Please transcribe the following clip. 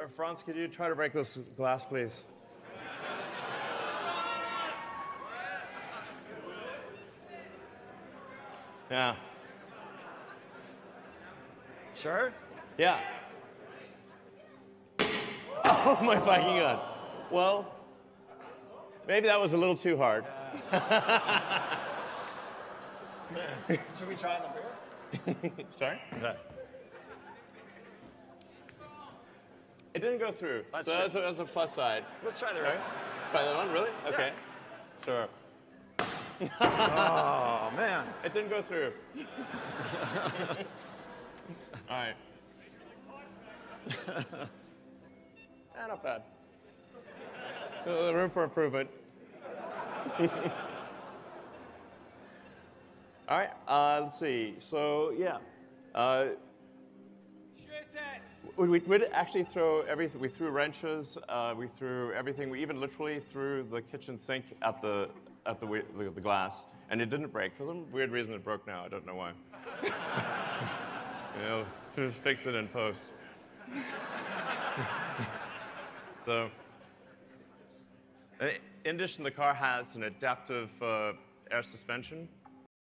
or Franz, could you try to break this glass, please? Yeah. Sure? Yeah. Oh my fucking god. Well, maybe that was a little too hard. Should we try the beer? Sorry? Okay. It didn't go through. That's so true. that's a, that's a plus side. Let's try the Right? beer. Try that one, really? Okay. Sure. Oh, man. It didn't go through. All right. Ah, not bad. Uh, room for improvement. All right. Uh, let's see. So yeah. Uh, we, did actually throw everything. We threw wrenches. Uh, we threw everything. We even literally threw the kitchen sink at the at the, the, the glass, and it didn't break. For some weird reason, it broke now. I don't know why. you know, just fix it in post. so, in addition, the car has an adaptive uh, air suspension,